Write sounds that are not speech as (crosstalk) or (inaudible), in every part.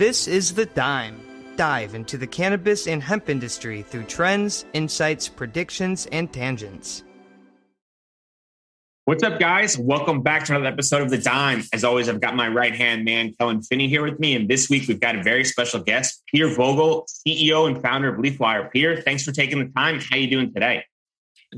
This is The Dime. Dive into the cannabis and hemp industry through trends, insights, predictions, and tangents. What's up, guys? Welcome back to another episode of The Dime. As always, I've got my right hand man, Kellan Finney, here with me. And this week, we've got a very special guest, Peter Vogel, CEO and founder of LeafWire. Peter, thanks for taking the time. How are you doing today?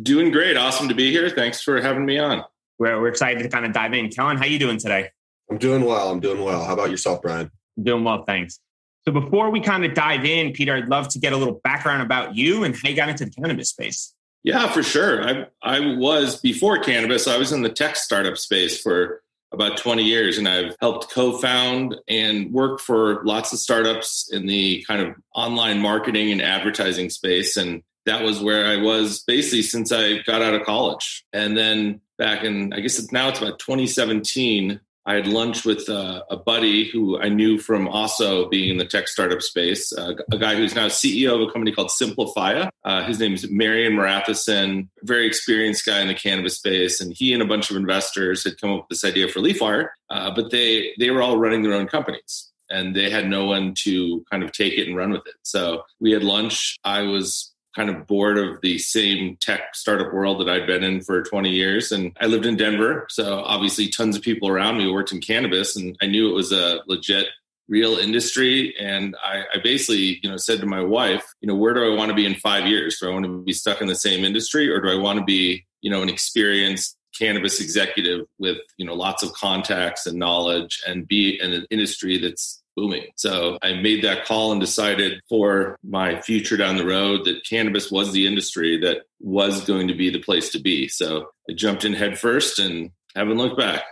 Doing great. Awesome to be here. Thanks for having me on. We're, we're excited to kind of dive in. Kellan, how are you doing today? I'm doing well. I'm doing well. How about yourself, Bryan? Doing well, thanks. So before we kind of dive in, Peter, I'd love to get a little background about you and how you got into the cannabis space. Yeah, for sure. I I was before cannabis. I was in the tech startup space for about 20 years, and I've helped co-found and work for lots of startups in the kind of online marketing and advertising space. And that was where I was basically since I got out of college. And then back in, I guess now it's about 2017, I had lunch with uh, a buddy who I knew from also being in the tech startup space, uh, a guy who's now CEO of a company called Simplifya. Uh, his name is Marion Mariathasan, very experienced guy in the cannabis space, and he and a bunch of investors had come up with this idea for LeafWire, uh, but they they were all running their own companies. And they had no one to kind of take it and run with it. So we had lunch. I was kind of bored of the same tech startup world that I'd been in for 20 years. And I lived in Denver. So obviously, tons of people around me worked in cannabis, and I knew it was a legit real industry and I, I, basically you know said to my wife you know where do i want to be in five years do i want to be stuck in the same industry or do i want to be you know an experienced cannabis executive with you know lots of contacts and knowledge and be in an industry that's booming. So I made that call and decided for my future down the road that cannabis was the industry that was going to be the place to be. So I jumped in headfirst and haven't looked back.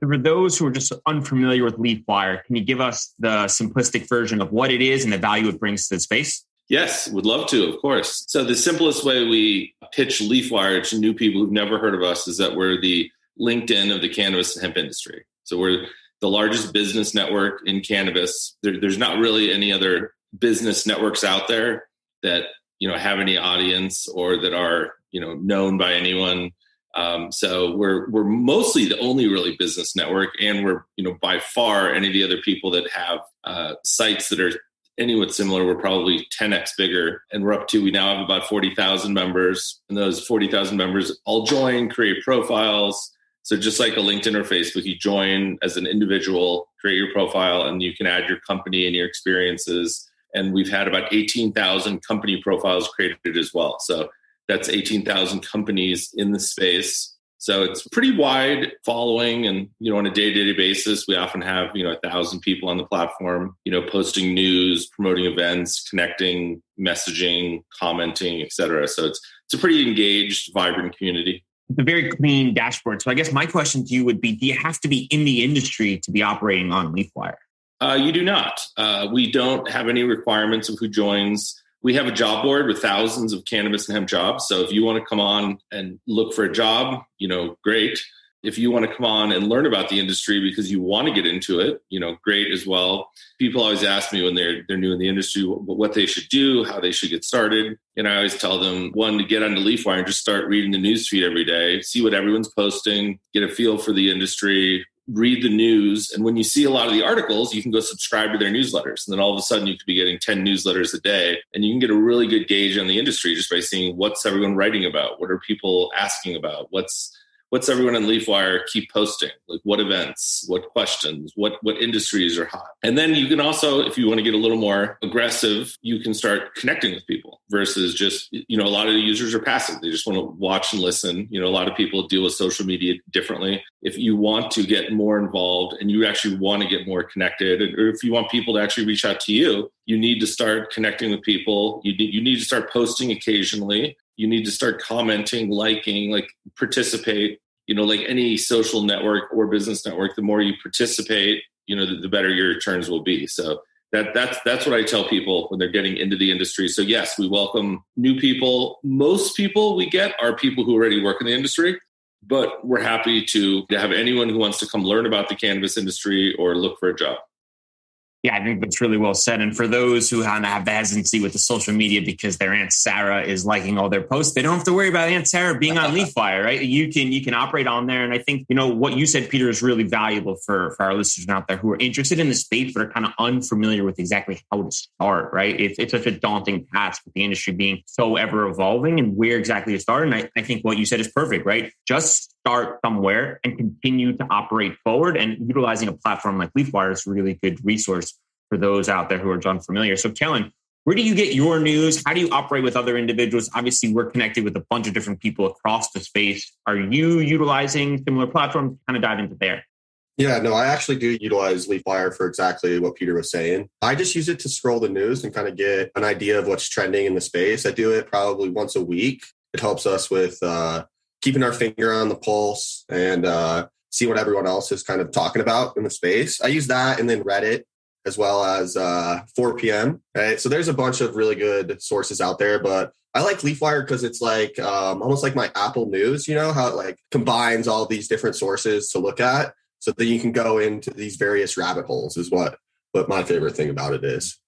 For those who are just unfamiliar with LeafWire, can you give us the simplistic version of what it is and the value it brings to the space? Yes, would love to, of course. So the simplest way we pitch LeafWire to new people who've never heard of us is that we're the LinkedIn of the cannabis and hemp industry. So we're the largest business network in cannabis. There, there's not really any other business networks out there that you know have any audience or that are you know known by anyone. Um, so we're we're mostly the only really business network, and we're you know by far any of the other people that have uh, sites that are anyone similar. We're probably 10x bigger, and we're up to we now have about 40,000 members, and those 40,000 members all join, create profiles so just like a LinkedIn or Facebook, you join as an individual, create your profile, and you can add your company and your experiences. And we've had about 18,000 company profiles created as well. So that's 18,000 companies in the space. So it's pretty wide following, and you know, on a day-to-day basis, we often have you know a thousand people on the platform, you know, posting news, promoting events, connecting, messaging, commenting, etc. So it's it's a pretty engaged, vibrant community a very clean dashboard. So I guess my question to you would be: Do you have to be in the industry to be operating on LeafWire? Uh, you do not. Uh, we don't have any requirements of who joins. We have a job board with thousands of cannabis and hemp jobs. So if you want to come on and look for a job, you know, great if you want to come on and learn about the industry because you want to get into it, you know, great as well. People always ask me when they're they're new in the industry what, what they should do, how they should get started, and I always tell them one to get onto LeafWire and just start reading the newsfeed every day, see what everyone's posting, get a feel for the industry, read the news, and when you see a lot of the articles, you can go subscribe to their newsletters, and then all of a sudden you could be getting ten newsletters a day, and you can get a really good gauge on the industry just by seeing what's everyone writing about, what are people asking about, what's what's everyone in LeafWire keep posting? Like what events, what questions, what what industries are hot? And then you can also, if you want to get a little more aggressive, you can start connecting with people versus just you know a lot of the users are passive. They just want to watch and listen. You know, a lot of people deal with social media differently. If you want to get more involved and you actually want to get more connected, or if you want people to actually reach out to you, you need to start connecting with people. You need, you need to start posting occasionally you need to start commenting, liking, like participate. You know, like any social network or business network, the more you participate, you know, the, the better your returns will be. So that that's that's what I tell people when they're getting into the industry. So yes, we welcome new people. Most people we get are people who already work in the industry, but we're happy to have anyone who wants to come learn about the cannabis industry or look for a job. Yeah, I think that's really well said. And for those who kind of have the hesitancy with the social media because their aunt Sarah is liking all their posts, they don't have to worry about Aunt Sarah being on (laughs) LeafWire, right? You can you can operate on there. And I think you know what you said, Peter, is really valuable for for our listeners out there who are interested in the space but are kind of unfamiliar with exactly how to start. Right? It's it's such a daunting task with the industry being so ever evolving and where exactly to start. And I, I think what you said is perfect, right? Just start somewhere and continue to operate forward. And utilizing a platform like LeafWire is a really good resource for those out there who are unfamiliar. So, Kellan, where do you get your news? How do you operate with other individuals? Obviously, we're connected with a bunch of different people across the space. Are you utilizing similar platforms? Kind of dive into there. Yeah, no, I actually do utilize LeafWire for exactly what Peter was saying. I just use it to scroll the news and kind of get an idea of what's trending in the space. I do it probably once a week. It helps us with uh, keeping our finger on the pulse and uh, see what everyone else is kind of talking about in the space. I use that and then Reddit as well as uh, 4PM. Right. So there's a bunch of really good sources out there, but I like LeafWire because it's like um, almost like my Apple News, you know, how it like combines all these different sources to look at so that you can go into these various rabbit holes is what what my favorite thing about it is.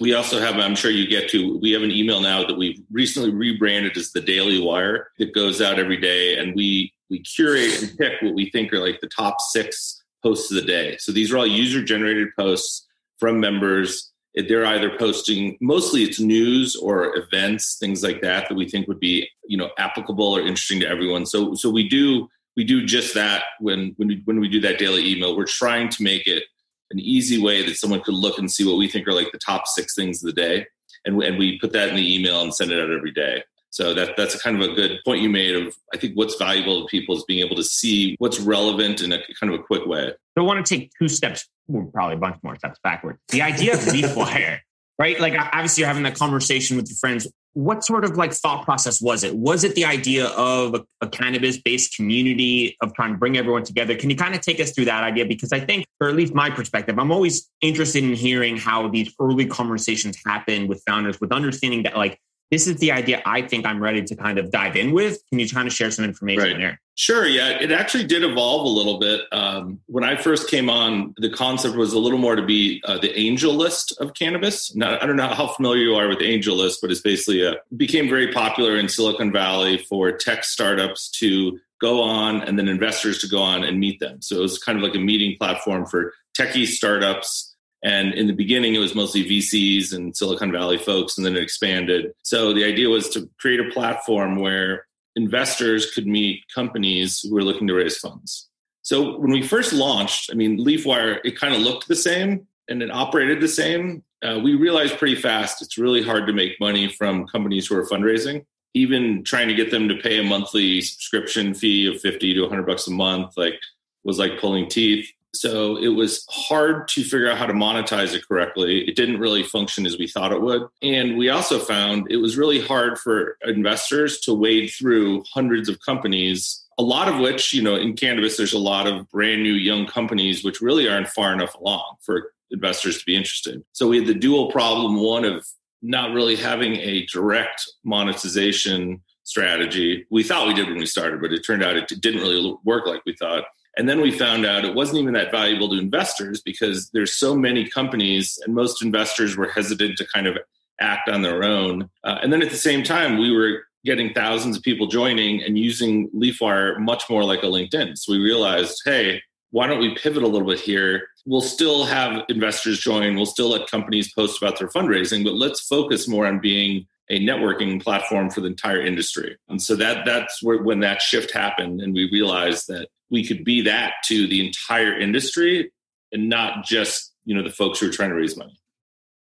We also have, I'm sure you get to, we have an email now that we've recently rebranded as the Daily Wire. It goes out every day and we we curate and pick what we think are like the top six posts of the day. So these are all user generated posts from members. They're either posting mostly it's news or events, things like that that we think would be you know applicable or interesting to everyone. So so we do we do just that when when we when we do that daily email. We're trying to make it an easy way that someone could look and see what we think are like the top six things of the day, and and we put that in the email and send it out every day. So that that's a kind of a good point you made of I think what's valuable to people is being able to see what's relevant in a kind of a quick way. So I want to take two steps, well, probably a bunch more steps backwards. The idea of LeafWire, (laughs) right? Like obviously you're having that conversation with your friends. What sort of like thought process was it? Was it the idea of a, a cannabis based community of trying to bring everyone together? Can you kind of take us through that idea? Because I think, or at least my perspective, I'm always interested in hearing how these early conversations happen with founders, with understanding that like this is the idea I think I'm ready to kind of dive in with. Can you kind of share some information right. there? Sure. Yeah, it actually did evolve a little bit. Um, when I first came on, the concept was a little more to be uh, the AngelList of cannabis. Now, I don't know how familiar you are with AngelList, but it's basically a, became very popular in Silicon Valley for tech startups to go on and then investors to go on and meet them. So it was kind of like a meeting platform for techie startups and in the beginning, it was mostly VCs and Silicon Valley folks, and then it expanded. So the idea was to create a platform where investors could meet companies who were looking to raise funds. So when we first launched, I mean, LeafWire, it kind of looked the same and it operated the same. Uh, we realized pretty fast it's really hard to make money from companies who are fundraising. Even trying to get them to pay a monthly subscription fee of 50 to 100 bucks a month, like was like pulling teeth. So it was hard to figure out how to monetize it correctly. It didn't really function as we thought it would. And we also found it was really hard for investors to wade through hundreds of companies, a lot of which, you know, in cannabis, there's a lot of brand new young companies which really aren't far enough along for investors to be interested. So we had the dual problem one of not really having a direct monetization strategy. We thought we did when we started, but it turned out it didn't really work like we thought. And then we found out it wasn't even that valuable to investors because there's so many companies and most investors were hesitant to kind of act on their own. Uh, and then at the same time, we were getting thousands of people joining and using LeafWire much more like a LinkedIn. So we realized, hey, why don't we pivot a little bit here? We'll still have investors join, we'll still let companies post about their fundraising, but let's focus more on being a networking platform for the entire industry. And so that that's where when that shift happened and we realized that we could be that to the entire industry and not just you know the folks who are trying to raise money.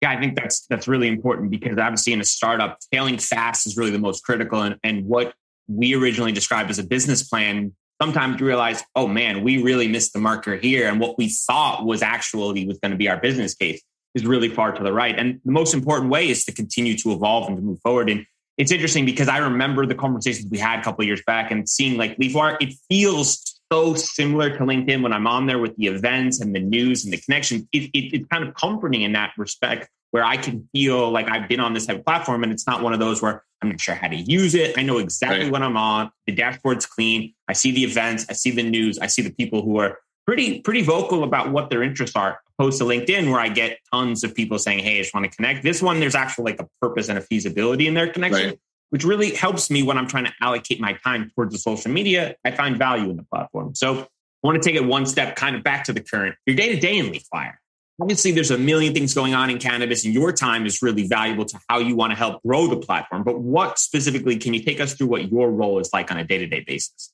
Yeah i think that's that's really important because obviously in a startup failing fast is really the most critical. And, and what we originally described as a business plan sometimes you realize oh man we really missed the marker here. And what we thought was actually was going to be our business case is really far to the right and the most important way is to continue to evolve and to move forward and it's interesting because i remember the conversations we had a couple years back and seeing like leafwire it feels so similar to LinkedIn when I'm on there with the events and the news and the connection. It, it, it's kind of comforting in that respect where I can feel like I've been on this type of platform and it's not one of those where I'm not sure how to use it. I know exactly right. what I'm on. The dashboard's clean. I see the events. I see the news. I see the people who are pretty pretty vocal about what their interests are. Opposed to LinkedIn, where I get tons of people saying, "Hey, I just want to connect." This one, there's actually like a purpose and a feasibility in their connection. Right. Which really helps me when I'm trying to allocate my time towards the social media. I find value in the platform. So I want to take it one step kind of back to the current, your day to day in LeafWire obviously there's a million things going on in cannabis and your time is really valuable to how you want to help grow the platform but what specifically can you take us through what your role is like on a day-to-day basis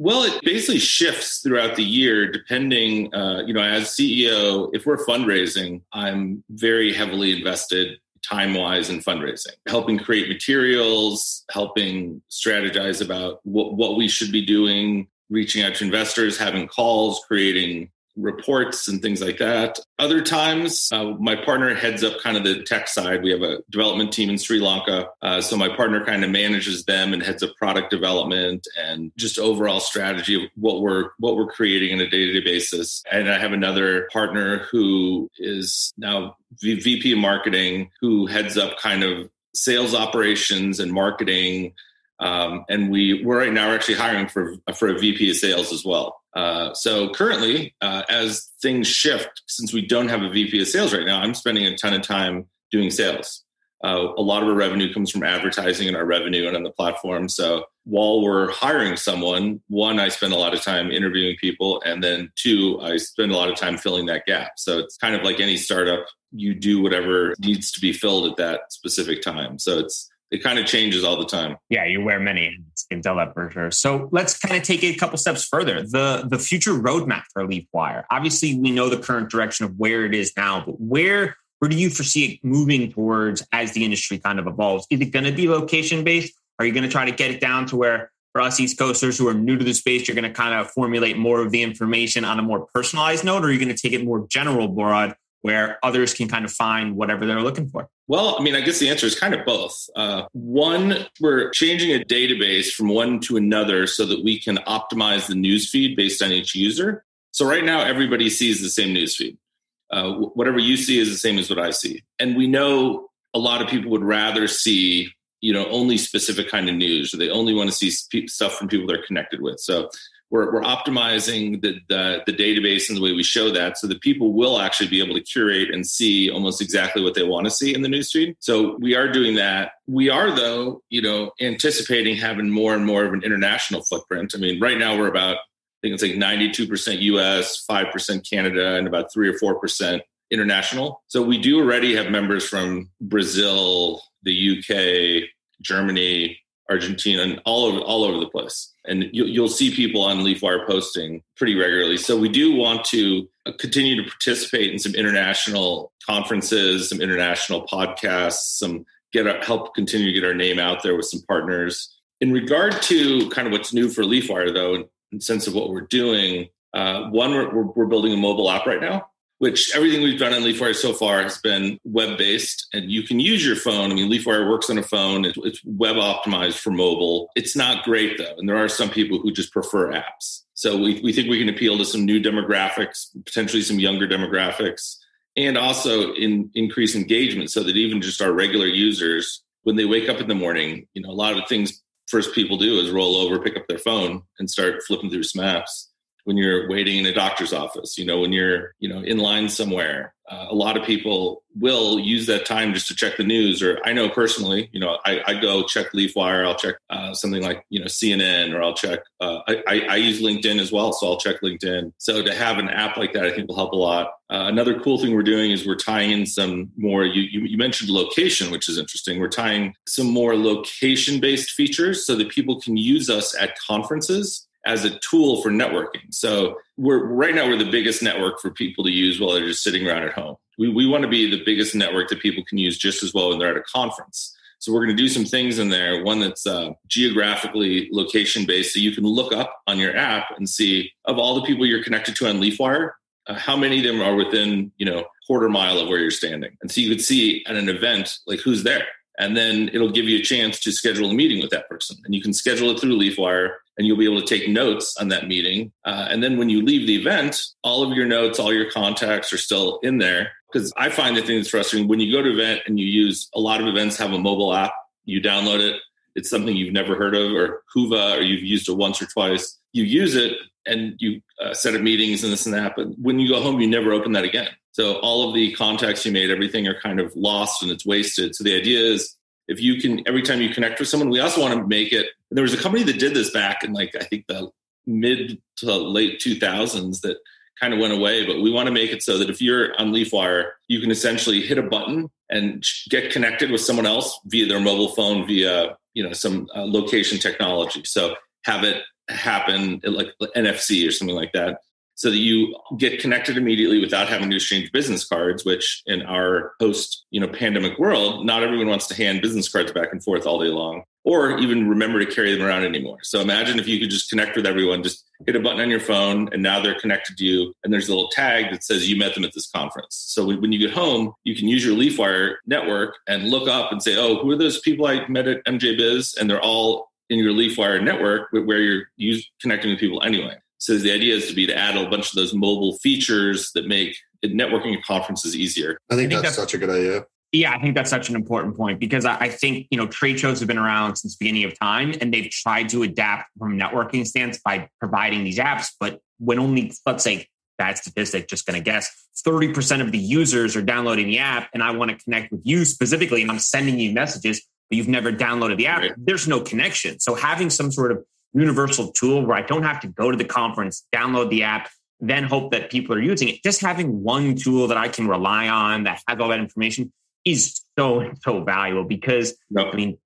well it basically shifts throughout the year depending uh, you know as ceo if we're fundraising i'm very heavily invested time wise in fundraising helping create materials helping strategize about what, what we should be doing reaching out to investors having calls creating reports and things like that. Other times, uh, my partner heads up kind of the tech side. We have a development team in Sri Lanka. Uh, so my partner kind of manages them and heads up product development and just overall strategy of what we're what we're creating on a day-to-day basis. And I have another partner who is now VP of marketing who heads up kind of sales operations and marketing um, and we we're right now we're actually hiring for for a VP of sales as well. Uh, so currently, uh, as things shift, since we don't have a VP of sales right now, I'm spending a ton of time doing sales. Uh, a lot of our revenue comes from advertising and our revenue and on the platform. So while we're hiring someone, one, I spend a lot of time interviewing people, and then two, I spend a lot of time filling that gap. So it's kind of like any startup, you do whatever needs to be filled at that specific time. So it's it kind of changes all the time. Yeah, you wear many hats. can tell that for sure. So let's kind of take it a couple steps further. The the future roadmap for LeafWire. Obviously, we know the current direction of where it is now, but where where do you foresee it moving towards as the industry kind of evolves? Is it going to be location based? Are you going to try to get it down to where for us East Coasters who are new to the space, you're going to kind of formulate more of the information on a more personalized note, or are you going to take it more general broad where others can kind of find whatever they're looking for? Well, I mean, I guess the answer is kind of both. Uh, one, we're changing a database from one to another so that we can optimize the newsfeed based on each user. So right now, everybody sees the same newsfeed. Uh, whatever you see is the same as what I see, and we know a lot of people would rather see you know only specific kind of news or they only want to see stuff from people they're connected with so we're, we're optimizing the, the, the database and the way we show that so that people will actually be able to curate and see almost exactly what they want to see in the newsfeed. So we are doing that. We are though, you know, anticipating having more and more of an international footprint. I mean, right now we're about I think it's like 92% US, 5% Canada, and about 3 or 4% international. So we do already have members from Brazil, the UK, Germany, Argentina, and all over all over the place. And you, you'll see people on LeafWire posting pretty regularly. So we do want to continue to participate in some international conferences, some international podcasts, some get our, help continue to get our name out there with some partners. In regard to kind of what's new for LeafWire, though, in sense of what we're doing, uh, one we're, we're building a mobile app right now which everything we've done on LeafWire so far has been web based and you can use your phone. I mean, LeafWire works on a phone, it's web optimized for mobile. It's not great though. And there are some people who just prefer apps. So we, we think we can appeal to some new demographics, potentially some younger demographics, and also in, increase engagement so that even just our regular users, when they wake up in the morning, you know, a lot of things first people do is roll over, pick up their phone and start flipping through some apps when you're waiting in a doctor's office, you know, when you're, you know, in line somewhere. Uh, a lot of people will use that time just to check the news. Or I know personally, you know, I, I go check LeafWire, I'll check uh, something like, you know, CNN, or I'll check, uh, I, I, I, use LinkedIn as well. So I'll check LinkedIn. So to have an app like that, I think will help a lot. Uh, another cool thing we're doing is we're tying in some more, you, you, you mentioned location, which is interesting. We're tying some more location based features so that people can use us at conferences as a tool for networking. So we're right now we're the biggest network for people to use while they're just sitting around at home. We we want to be the biggest network that people can use just as well when they're at a conference. So we're going to do some things in there. One that's uh, geographically location based, so you can look up on your app and see of all the people you're connected to on LeafWire, uh, how many of them are within you know quarter mile of where you're standing, and so you could see at an event like who's there and then it'll give you a chance to schedule a meeting with that person and you can schedule it through leafwire and you'll be able to take notes on that meeting uh, and then when you leave the event all of your notes all your contacts are still in there because i find the thing that's frustrating when you go to an event and you use a lot of events have a mobile app you download it it's something you've never heard of or Whova or you've used it once or twice you use it and you uh, set up meetings and this and that. But when you go home, you never open that again. So all of the contacts you made, everything are kind of lost and it's wasted. So the idea is if you can, every time you connect with someone, we also want to make it. There was a company that did this back in like, I think the mid to late 2000s that kind of went away, but we want to make it so that if you're on LeafWire, you can essentially hit a button and get connected with someone else via their mobile phone, via you know some uh, location technology. So have it happen like NFC or something like that so that you get connected immediately without having to exchange business cards which in our post you know pandemic world not everyone wants to hand business cards back and forth all day long or even remember to carry them around anymore so imagine if you could just connect with everyone just hit a button on your phone and now they're connected to you and there's a little tag that says you met them at this conference so when you get home you can use your leafwire network and look up and say oh who are those people i met at mj biz and they're all in your leafwire network where you're connecting with people anyway so the idea is to be to add a bunch of those mobile features that make networking at conferences easier. I think, I think that's, that's, such a good idea. Yeah, I think that's such an important point because I, think you know trade shows have been around since the beginning of time, and they've tried to adapt from a networking stance by providing these apps. But when only let's say bad statistic, just going to guess, 30% of the users are downloading the app, and I want to connect with you specifically, and I'm sending you messages, but you've never downloaded the app. Right. There's no connection. So having some sort of universal tool where I don't have to go to the conference, download the app, then hope that people are using it. Just having one tool that I can rely on that has all that information is so so valuable because nope. I mean,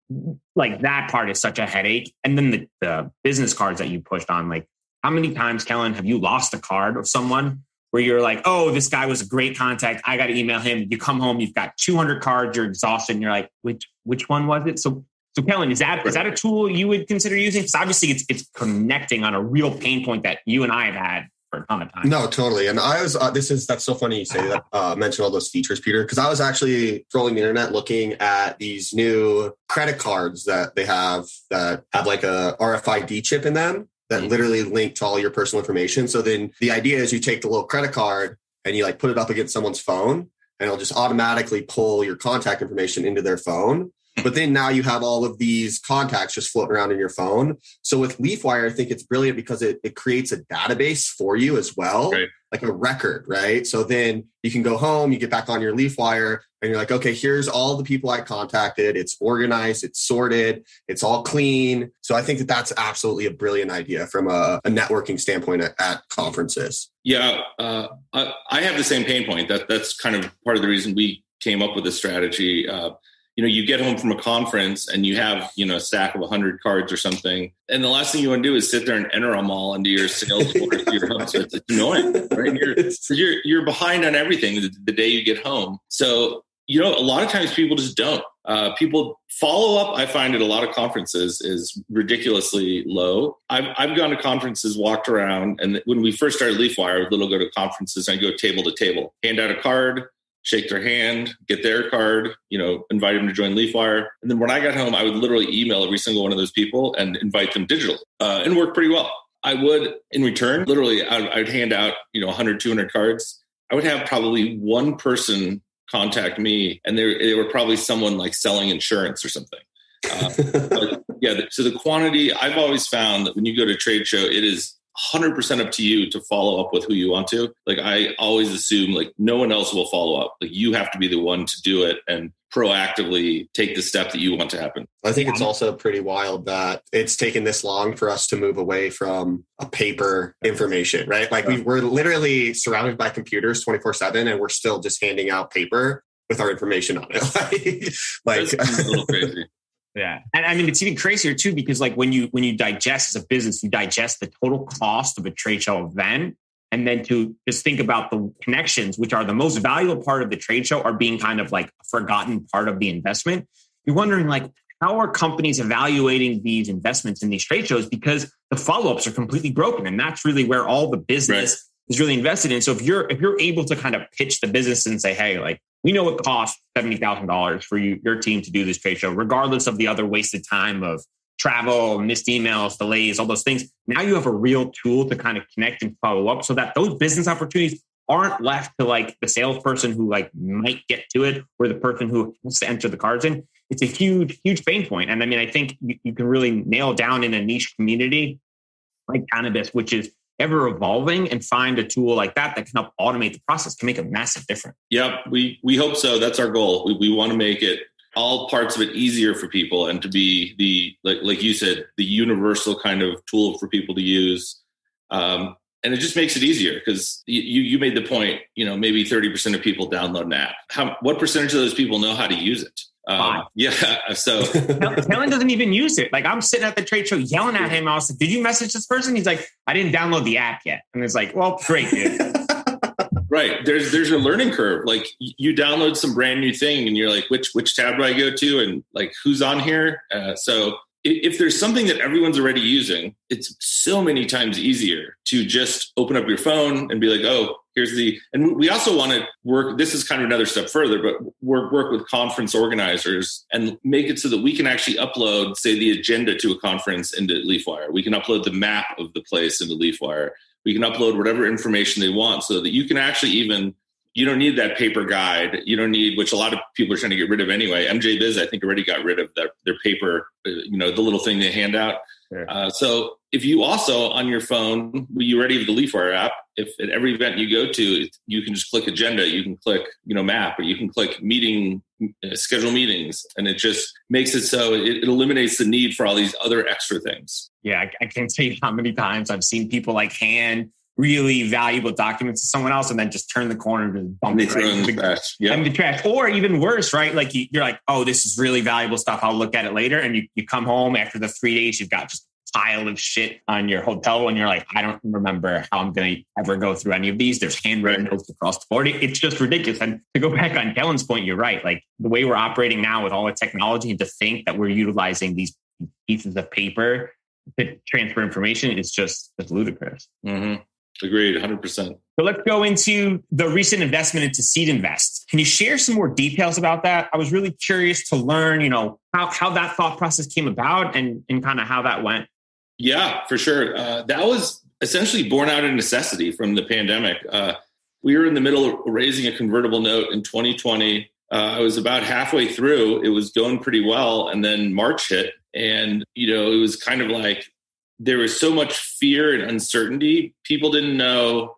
like that part is such a headache. And then the, the business cards that you pushed on, like how many times, Kellan, have you lost a card of someone where you're like, oh, this guy was a great contact. I got to email him. You come home, you've got 200 cards, you're exhausted, and you're like, which which one was it? So so, Kellan, is that is that a tool you would consider using? Because obviously, it's it's connecting on a real pain point that you and I have had for a ton of time. No, totally. And I was uh, this is that's so funny you say that. Uh, mention all those features, Peter, because I was actually trolling the internet looking at these new credit cards that they have that have like a RFID chip in them that mm-hmm. literally link to all your personal information. So then the idea is you take the little credit card and you like put it up against someone's phone and it'll just automatically pull your contact information into their phone but then now you have all of these contacts just floating around in your phone. So with LeafWire, I think it's brilliant because it, it creates a database for you as well, right. like a record, right? So then you can go home, you get back on your LeafWire, and you're like, okay, here's all the people I contacted. It's organized, it's sorted, it's all clean. So I think that that's absolutely a brilliant idea from a, a networking standpoint at, at conferences. Yeah, uh, I, I, have the same pain point. That that's kind of part of the reason we came up with this strategy. Uh, you know you get home from a conference and you have you know a stack of 100 cards or something and the last thing you want to do is sit there and enter them all into your salesforce your (laughs) hubs. It's, it's annoying right? You're, you're you're behind on everything the, the, day you get home. So you know a lot of times people just don't. Uh, people follow up i find at a lot of conferences is ridiculously low. I've, I've gone to conferences walked around and when we first started leafwire i would little go to conferences and i go table to table hand out a card shake their hand, get their card, you know, invite them to join LeafWire. And then when I got home, I would literally email every single one of those people and invite them digitally uh, and work pretty well. I would, in return, literally, I'd, I'd hand out, you know, 100, 200 cards. I would have probably one person contact me, and they, they were probably someone like selling insurance or something. Uh, (laughs) but yeah, so the quantity, I've always found that when you go to trade show, it is 100% up to you to follow up with who you want to. Like I always assume like no one else will follow up. Like you have to be the one to do it and proactively take the step that you want to happen. I think it's also pretty wild that it's taken this long for us to move away from a paper information, right? Like we, we're literally surrounded by computers 24 seven and we're still just handing out paper with our information on it. (laughs) like, like a little crazy. Yeah. And I mean, it's even crazier too, because like when you, when you digest as a business, you digest the total cost of a trade show event. And then to just think about the connections, which are the most valuable part of the trade show, are being kind of like a forgotten part of the investment. You're wondering like, how are companies evaluating these investments in these trade shows? Because the follow-ups are completely broken. And that's really where all the business. Is really invested in. So if you're, if you're able to kind of pitch the business and say, Hey, like we know it costs $70,000 for you, your team to do this trade show, regardless of the other wasted time of travel, missed emails, delays, all those things. Now you have a real tool to kind of connect and follow up so that those business opportunities aren't left to like the salesperson who like might get to it or the person who wants to enter the cards in. It's a huge, huge pain point. And I mean, I think you, you can really nail down in a niche community like cannabis, which is ever evolving and find a tool like that that can help automate the process can make a massive difference. Yep, we we hope so. That's our goal. We, we want to make it all parts of it easier for people and to be the like like you said the universal kind of tool for people to use. Um, and it just makes it easier because you you made the point. You know, maybe thirty percent of people download an app. How what percentage of those people know how to use it? Um, (laughs) yeah. So Kellan doesn't even use it. Like I'm sitting at the trade show yelling at him. I was like, "Did you message this person?" He's like, "I didn't download the app yet." And it's like, "Well, great, dude." (laughs) right. There's there's a learning curve. Like you download some brand new thing, and you're like, "Which which tab do I go to?" And like, who's on here? Uh, so if there's something that everyone's already using, it's so many times easier to just open up your phone and be like, oh, here's the. And we also want to work. This is kind of another step further, but work work with conference organizers and make it so that we can actually upload, say, the agenda to a conference into LeafWire. We can upload the map of the place into LeafWire. We can upload whatever information they want, so that you can actually even you don't need that paper guide. You don't need, which a lot of people are trying to get rid of anyway. MJ Biz, I think, already got rid of their, their paper, uh, you know, the little thing they hand out. Sure. Uh, so if you also on your phone, you already have the LeafWire app. If at every event you go to, you can just click agenda, you can click, you know, map, or you can click meeting, uh, schedule meetings, and it just makes it so it, it, eliminates the need for all these other extra things. Yeah, I, I can't tell you how many times I've seen people like hand really valuable documents to someone else and then just turn the corner and bump it right in the trash. Yep. the trash. Or even worse, right? Like you, are like, oh, this is really valuable stuff. I'll look at it later. And you, you come home after the three days, you've got just a pile of shit on your hotel and you're like, I don't remember how I'm going to ever go through any of these. There's handwritten notes across the board. It's just ridiculous. And to go back on Kellan's point, you're right. Like the way we're operating now with all the technology and to think that we're utilizing these pieces of paper to transfer information is just it's ludicrous. Mm-hmm. Agreed, 100%. So let's go into the recent investment into Seed Invest. Can you share some more details about that? I was really curious to learn, you know, how, how that thought process came about and, and kind of how that went. Yeah, for sure. Uh, that was essentially born out of necessity from the pandemic. Uh, we were in the middle of raising a convertible note in 2020. Uh, I was about halfway through. It was going pretty well. And then March hit. And, you know, it was kind of like there was so much fear and uncertainty. People didn't know,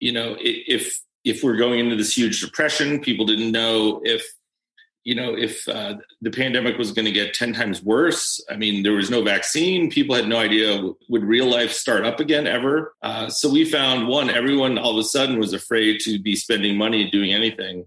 you know, if if we're going into this huge depression. People didn't know if you know if uh, the pandemic was going to get 10 times worse i mean there was no vaccine people had no idea would real life start up again ever uh, so we found one everyone all of a sudden was afraid to be spending money doing anything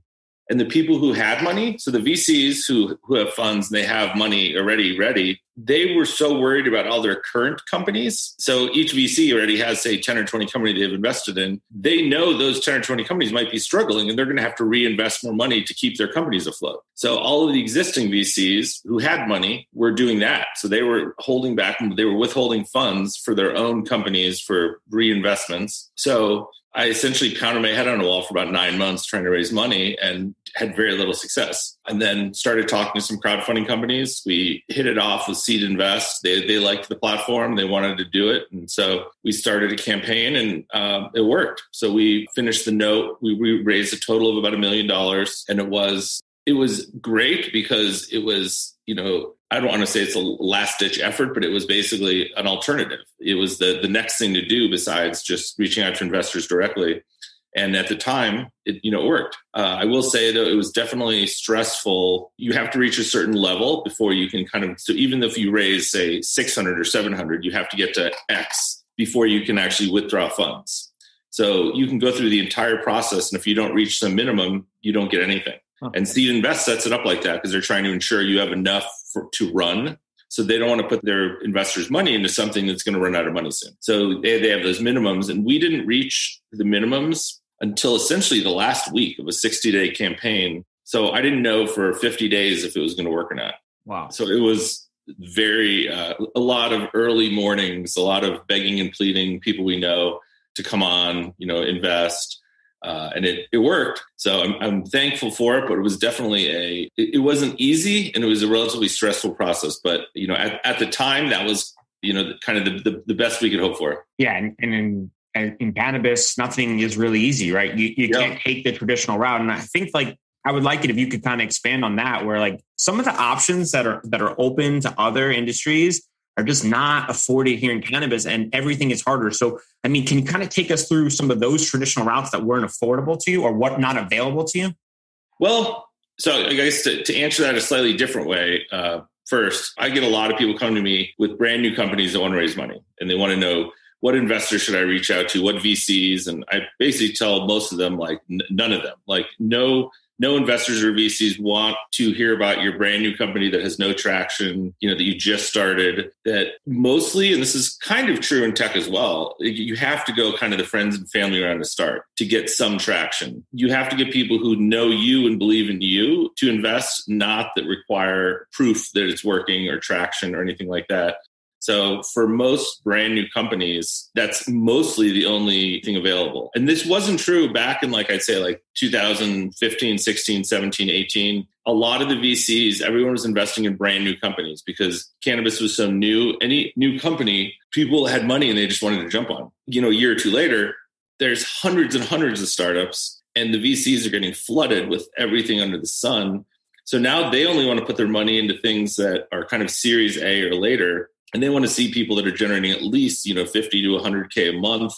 and the people who had money so the vcs who who have funds and they have money already ready. They were so worried about all their current companies. So each vc already has say 10 or 20 companies they've invested in. They know those 10 or 20 companies might be struggling and they're going to have to reinvest more money to keep their companies afloat. So all of the existing vcs who had money were doing that. So they were holding back they were withholding funds for their own companies for reinvestments. So I essentially pounded my head on a wall for about nine months trying to raise money and had very little success. And then started talking to some crowdfunding companies. We hit it off with Seed Invest. They, they liked the platform, they wanted to do it. And so we started a campaign and um, it worked. So we finished the note. We, we raised a total of about a million dollars. And it was it was great because it was, you know, I don't want to say it's a last ditch effort, but it was basically an alternative. It was the the next thing to do besides just reaching out to investors directly. And at the time, it you know worked. Uh, I will say though, it was definitely stressful. You have to reach a certain level before you can kind of. So even if you raise say 600 or 700, you have to get to X before you can actually withdraw funds. So you can go through the entire process, and if you don't reach the minimum, you don't get anything. And Seed Invest sets it up like that because they're trying to ensure you have enough for, to run. So they don't want to put their investors' money into something that's going to run out of money soon. So they, they have those minimums. And we didn't reach the minimums until essentially the last week of a 60 day campaign. So I didn't know for 50 days if it was going to work or not. Wow. So it was very, uh, a lot of early mornings, a lot of begging and pleading people we know to come on, you know, invest uh, and it, it worked. So I'm, I'm, thankful for it, but it was definitely a, it, it, wasn't easy and it was a relatively stressful process. But, you know, at, at the time that was, you know, kind of the, the, the best we could hope for. Yeah. And, and in, in cannabis, nothing is really easy, right? You, you yeah. can't take the traditional route. And I think like, I would like it if you could kind of expand on that, where like some of the options that are that are open to other industries are just not afforded here in cannabis and everything is harder. So, I mean, can you kind of take us through some of those traditional routes that weren't affordable to you or what not available to you? Well, so I guess to, to answer that a slightly different way, uh, first, I get a lot of people come to me with brand new companies that want to raise money and they want to know what investors should I reach out to, what VCs, and I basically tell most of them like n- none of them, like no no investors or VCs want to hear about your brand new company that has no traction, you know, that you just started. That mostly, and this is kind of true in tech as well, you have to go kind of the friends and family around to start to get some traction. You have to get people who know you and believe in you to invest, not that require proof that it's working or traction or anything like that. So for most brand new companies, that's mostly the only thing available. And this wasn't true back in like I'd say like 2015, 16, 17, 18. A lot of the VCs, everyone was investing in brand new companies because cannabis was so new. Any new company, people had money and they just wanted to jump on. You know, a year or two later, there's hundreds and hundreds of startups and the VCs are getting flooded with everything under the sun. So now they only want to put their money into things that are kind of series A or later and they want to see people that are generating at least you know 50 to 100k a month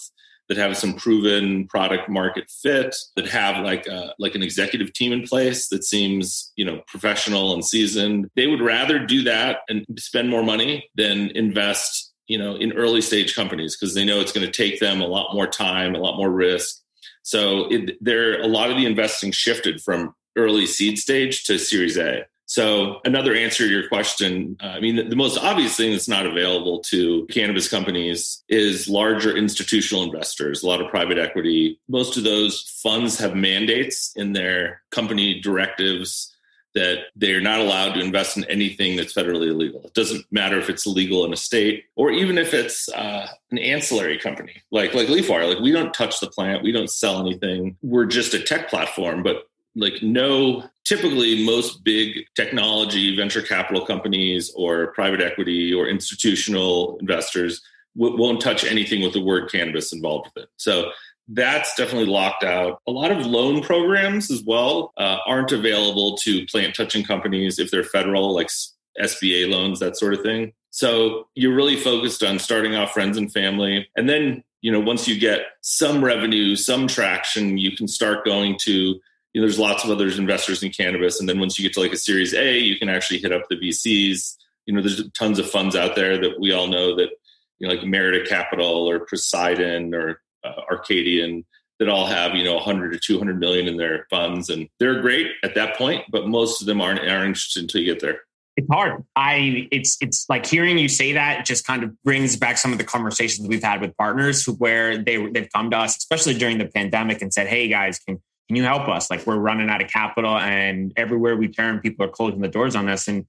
that have some proven product market fit that have like a, like an executive team in place that seems you know professional and seasoned. They would rather do that and spend more money than invest you know in early stage companies because they know it's going to take them a lot more time a lot more risk. So it, there a lot of the investing shifted from early seed stage to series a so, another answer to your question uh, I mean, the, the, most obvious thing that's not available to cannabis companies is larger institutional investors, a lot of private equity. Most of those funds have mandates in their company directives that they're not allowed to invest in anything that's federally illegal. It doesn't matter if it's illegal in a state or even if it's uh, an ancillary company like like Leafwire. Like we don't touch the plant, we don't sell anything. We're just a tech platform, but like no typically most big technology venture capital companies or private equity or institutional investors w- won't touch anything with the word cannabis involved with it. So that's definitely locked out. A lot of loan programs as well uh, aren't available to plant touching companies if they're federal like sba loans that sort of thing. So you're really focused on starting off friends and family. And then you know once you get some revenue some traction you can start going to you know, there's lots of other investors in cannabis. And then once you get to like a series A, you can actually hit up the VCs. You know, there's tons of funds out there that we all know that, you know, like Merida Capital or Poseidon or uh, Arcadian that all have, you know, 100 to 200 million in their funds. And they're great at that point, but most of them aren't, aren't interested until you get there it's hard. I it's it's like hearing you say that just kind of brings back some of the conversations we've had with partners where they they've come to us, especially during the pandemic, and said, "Hey guys, can can you help us? Like we're running out of capital and everywhere we turn, people are closing the doors on us. And,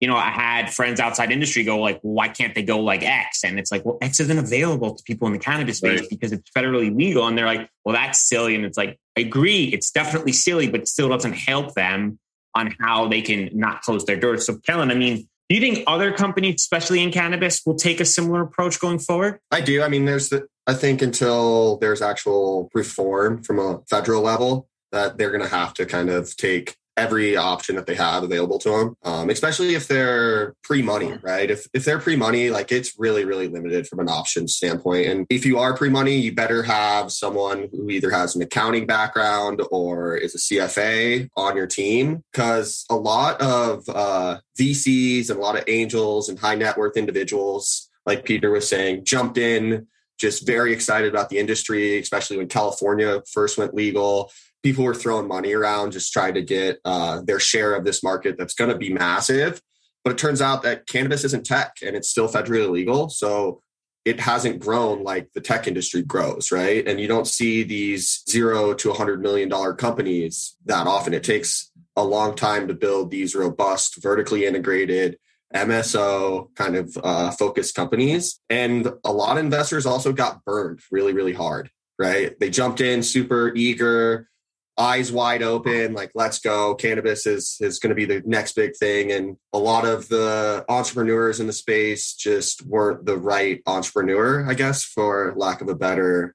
you know, I had friends outside industry go like, well, why can't they go like X? And it's like, well, X isn't available to people in the cannabis space right. because it's federally legal. And they're like, well, that's silly. And it's like, I agree. It's definitely silly, but still doesn't help them on how they can not close their doors. So Kellan, I mean, do you think other companies, especially in cannabis, will take a similar approach going forward? I do. I mean, there's the, I think until there's actual reform from a federal level, that they're going to have to kind of take every option that they have available to them, um, especially if they're pre-money, right? If if they're pre-money, like it's really really limited from an option standpoint. And if you are pre-money, you better have someone who either has an accounting background or is a CFA on your team, because a lot of uh, VCs and a lot of angels and high net worth individuals, like Peter was saying, jumped in just very excited about the industry, especially when California first went legal. People were throwing money around, just trying to get uh, their share of this market that's going to be massive. But it turns out that cannabis isn't tech and it's still federally illegal. So it hasn't grown like the tech industry grows, right? And you don't see these zero to a $100 million companies that often. It takes a long time to build these robust, vertically integrated, MSO kind of uh, focused companies. And a lot of investors also got burned really, really hard, right? They jumped in super eager, eyes wide open, like, let's go. Cannabis is, is going to be the next big thing. And a lot of the entrepreneurs in the space just weren't the right entrepreneur, I guess, for lack of a better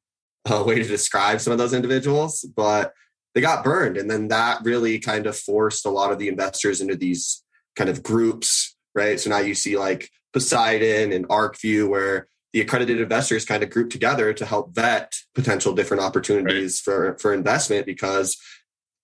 uh, way to describe some of those individuals. But they got burned. And then that really kind of forced a lot of the investors into these kind of groups right? So now you see like Poseidon and ArcView, where the accredited investors kind of group together to help vet potential different opportunities right. for, for investment because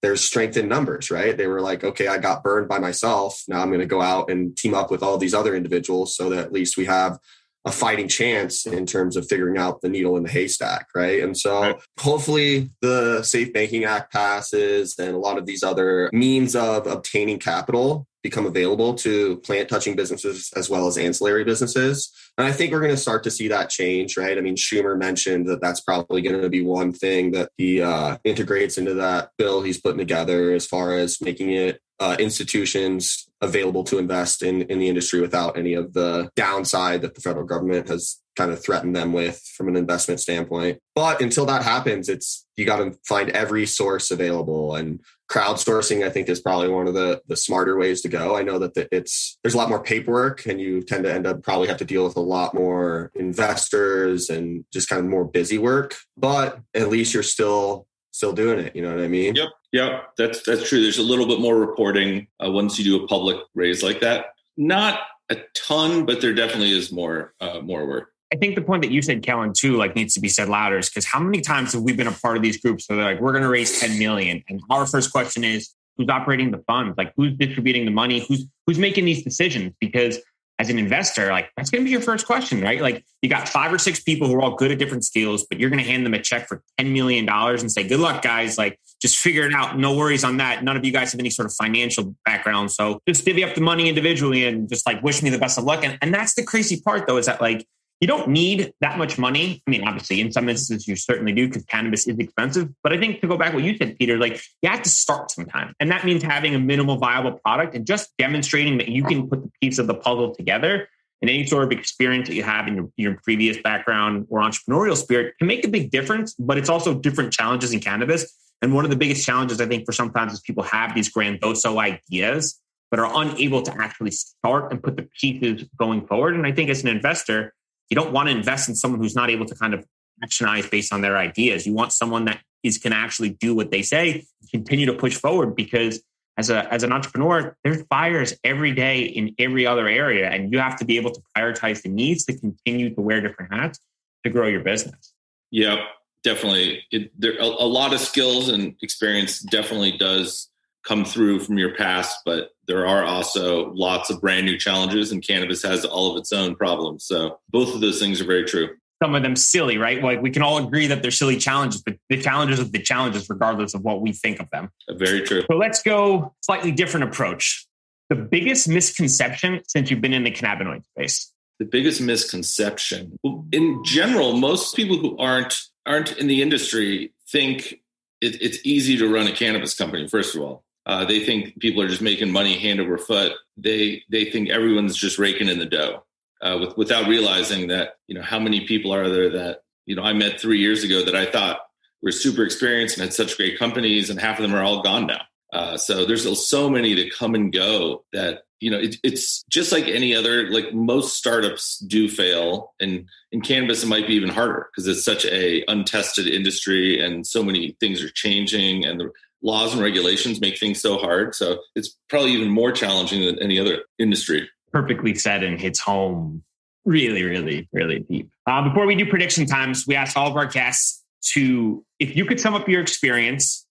there's strength in numbers, right? They were like, okay, I got burned by myself. Now I'm going to go out and team up with all these other individuals so that at least we have a fighting chance in terms of figuring out the needle in the haystack, right? And so right. hopefully the Safe Banking Act passes and a lot of these other means of obtaining capital become available to plant touching businesses as well as ancillary businesses. And I think we're going to start to see that change, right? I mean, Schumer mentioned that that's probably going to be one thing that he uh, integrates into that bill he's putting together as far as making it uh, institutions available to invest in in the industry without any of the downside that the federal government has kind of threatened them with from an investment standpoint. But until that happens, it's you got to find every source available. And crowdsourcing i think is probably one of the the smarter ways to go. I know that the, it's there's a lot more paperwork and you tend to end up probably have to deal with a lot more investors and just kind of more busy work. But at least you're still still doing it you know what i mean? Yep yep that's that's true there's a little bit more reporting uh, once you do a public raise like that not a ton but there definitely is more uh, more work I think the point that you said, Kellan, too, like needs to be said louder is because how many times have we been a part of these groups where they're like, we're going to raise 10 million. And our first question is, who's operating the funds? Like who's distributing the money? Who's, who's making these decisions? Because as an investor, like that's going to be your first question, right? Like you got five or six people who are all good at different skills, but you're going to hand them a check for $10 million and say, good luck, guys. Like just figure it out. No worries on that. None of you guys have any sort of financial background. So just divvy up the money individually and just like wish me the best of luck. And, and that's the crazy part though, is that like you don't need that much money. I mean, obviously, in some instances, you certainly do because cannabis is expensive. But I think to go back what you said, Peter, like you have to start sometime. And that means having a minimal viable product and just demonstrating that you can put the piece of the puzzle together and any sort of experience that you have in your, your previous background or entrepreneurial spirit can make a big difference. But it's also different challenges in cannabis. And one of the biggest challenges, I think, for sometimes is people have these grandoso ideas, but are unable to actually start and put the pieces going forward. And I think as an investor, you don't want to invest in someone who's not able to kind of actionize based on their ideas. You want someone that is can actually do what they say, continue to push forward because as a as an entrepreneur, there's fires every day in every other area, and you have to be able to prioritize the needs to continue to wear different hats to grow your business. Yep, definitely. It, there a, a lot of skills and experience definitely does come through from your past, but there are also lots of brand new challenges, and cannabis has all of its own problems. So both of those things are very true. Some of them silly, right? Like we can all agree that they're silly challenges, but the challenges are the challenges, regardless of what we think of them. Uh, very true. So let's go slightly different approach. The biggest misconception since you've been in the cannabinoid space. The biggest misconception, in general, most people who aren't aren't in the industry think it, it's easy to run a cannabis company. First of all, uh, they think people are just making money hand over foot. They they think everyone's just raking in the dough, uh, with, without realizing that you know how many people are there that you know I met three years ago that I thought were super experienced and had such great companies, and half of them are all gone now. Uh, so there's so many that come and go that you know it, it's just like any other like most startups do fail and in cannabis it might be even harder because it's such a untested industry and so many things are changing and the laws and regulations make things so hard. So it's probably even more challenging than any other industry. Perfectly said and hits home really, really, really deep. Uh, before we do prediction times, we ask all of our guests to, if you could sum up your experience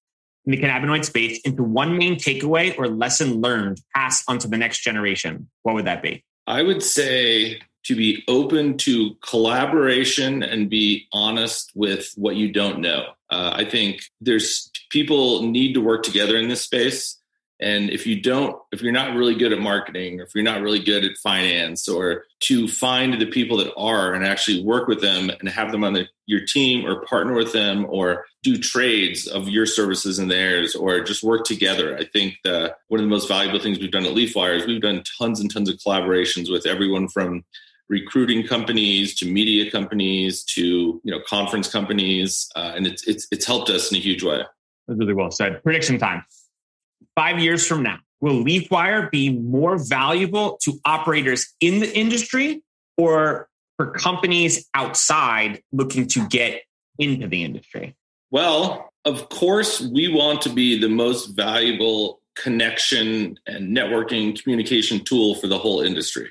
in the cannabinoid space into one main takeaway or lesson learned, pass onto the next generation, what would that be? I would say to be open to collaboration and be honest with what you don't know. Uh, I think there's people need to work together in this space. And if you don't, if you're not really good at marketing, or if you're not really good at finance, or to find the people that are and actually work with them and have them on the, your team or partner with them or do trades of your services and theirs or just work together. I think that one of the most valuable things we've done at LeafWire is we've done tons and tons of collaborations with everyone from recruiting companies to media companies to you know conference companies, uh, and it's it's it's helped us in a huge way. That's really well said. Prediction time: five years from now, will LeafWire be more valuable to operators in the industry or for companies outside looking to get into the industry? Well, of course, we want to be the most valuable connection and networking communication tool for the whole industry.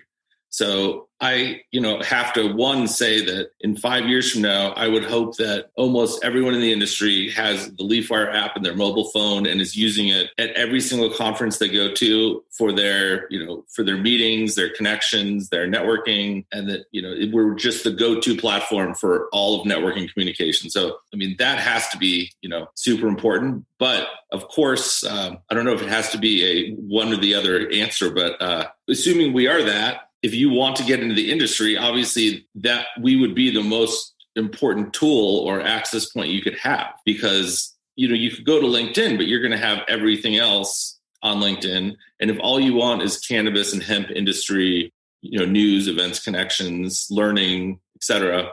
So I, you know, have to one say that in five years from now, I would hope that almost everyone in the industry has the LeafWire app in their mobile phone and is using it at every single conference they go to for their, you know, for their meetings, their connections, their networking, and that you know we're just the go-to platform for all of networking communication. So I mean that has to be, you know, super important. But of course, um, I don't know if it has to be a one or the other answer, but uh, assuming we are that if you want to get into the industry, obviously that we would be the most important tool or access point you could have because you know you could go to LinkedIn, but you're going to have everything else on LinkedIn. And if all you want is cannabis and hemp industry, you know, news, events, connections, learning, etc.,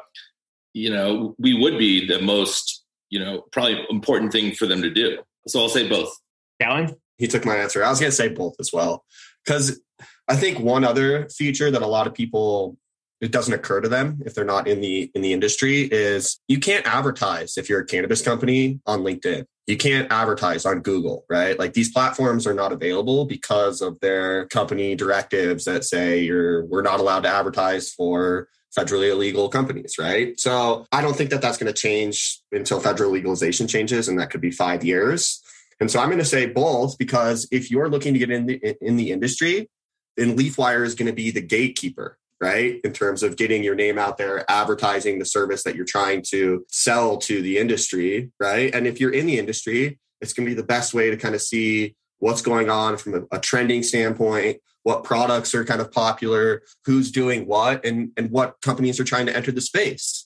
you know, we would be the most, you know, probably important thing for them to do. So I'll say both. Alan? He took my answer. I was going to say both as well. Because I think one other feature that a lot of people it doesn't occur to them if they're not in the in the industry is you can't advertise if you're a cannabis company on LinkedIn. You can't advertise on Google, right? Like these platforms are not available because of their company directives that say you're we're not allowed to advertise for federally illegal companies, right? So I don't think that that's going to change until federal legalization changes, and that could be five years. And so I'm going to say both because if you're looking to get in the in the industry, then LeafWire is going to be the gatekeeper, right? In terms of getting your name out there, advertising the service that you're trying to sell to the industry, right? And if you're in the industry, it's going to be the best way to kind of see what's going on from a, a trending standpoint, what products are kind of popular, who's doing what, and, and what companies are trying to enter the space.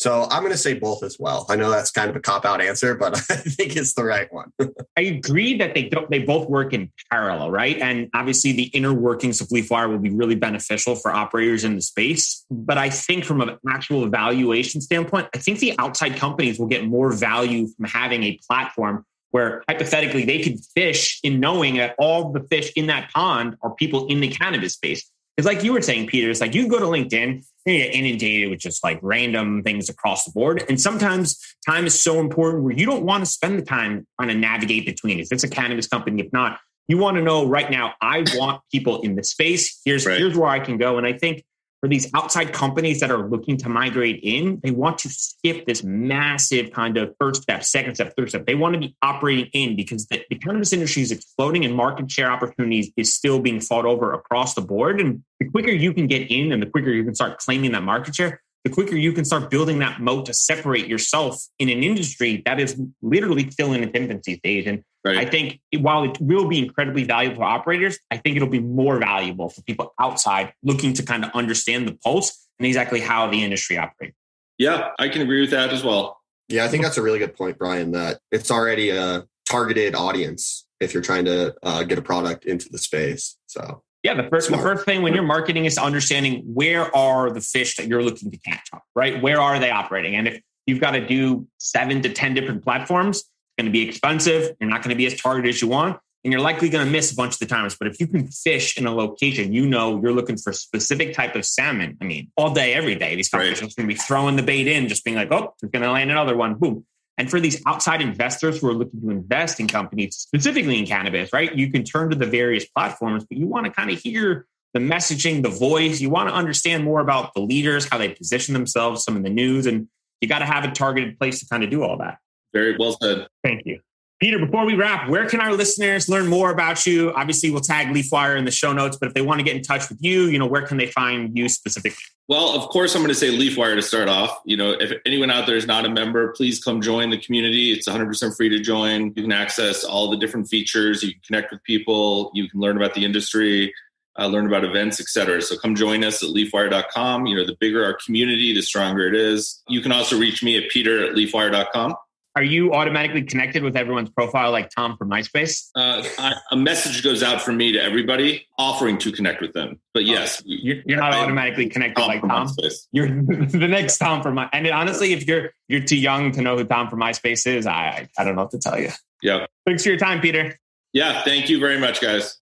So I'm going to say both as well. I know that's kind of a cop out answer, but (laughs) I think it's the right one. (laughs) I agree that they don't, they both work in parallel, right? And obviously the inner workings of LeafWire will be really beneficial for operators in the space. But I think from an actual evaluation standpoint, I think the outside companies will get more value from having a platform where hypothetically they could fish in knowing that all the fish in that pond are people in the cannabis space. It's like you were saying, Peter, it's like you go to LinkedIn, you get inundated with just like random things across the board. And sometimes time is so important where you don't want to spend the time trying to navigate between. If it's a cannabis company, if not, you want to know right now, I want people in the space. Here's right. here's where I can go. And I think for these outside companies that are looking to migrate in, they want to skip this massive kind of first step, second step, third step. They want to be operating in because the, the cannabis industry is exploding and market share opportunities is still being fought over across the board. And the quicker you can get in and the quicker you can start claiming that market share, the quicker you can start building that moat to separate yourself in an industry that is literally still in its infancy stage. And right. I think while it will be incredibly valuable for operators, I think it'll be more valuable for people outside looking to kind of understand the pulse and exactly how the industry operates. Yeah, I can agree with that as well. Yeah, I think that's a really good point, Bryan, that it's already a targeted audience if you're trying to uh, get a product into the space. So yeah, the first Smart. the first thing when you're marketing is understanding where are the fish that you're looking to catch up, right? Where are they operating? And if you've got to do seven to ten different platforms, it's going to be expensive. You're not going to be as targeted as you want, and you're likely going to miss a bunch of the times. But if you can fish in a location, you know you're looking for a specific type of salmon. I mean, all day, every day, these companies right. are going to be throwing the bait in, just being like, oh, we're going to land another one, boom. And for these outside investors who are looking to invest in companies, specifically in cannabis, right? You can turn to the various platforms, but you want to kind of hear the messaging, the voice. You want to understand more about the leaders, how they position themselves, some of the news, and you got to have a targeted place to kind of do all that. Very well said. Thank you. Peter, before we wrap, where can our listeners learn more about you? Obviously, we'll tag LeafWire in the show notes, but if they want to get in touch with you, you know, where can they find you specifically? Well, of course, I'm going to say LeafWire to start off. You know, if anyone out there is not a member, please come join the community. It's 100% free to join. You can access all the different features. You can connect with people. You can learn about the industry, uh, learn about events, etc. So come join us at leafwire.com. You know, the bigger our community, the stronger it is. You can also reach me at peter at leafwire.com are you automatically connected with everyone's profile like Tom from MySpace? Uh, I, a message goes out from me to everybody offering to connect with them. But yes, you're, you're not I, automatically connected Tom like Tom. MySpace. You're (laughs) the next Tom from my. And honestly, if you're you're too young to know who Tom from MySpace is, I I don't know what to tell you. Yeah. Thanks for your time, Peter. Yeah. Thank you very much, guys.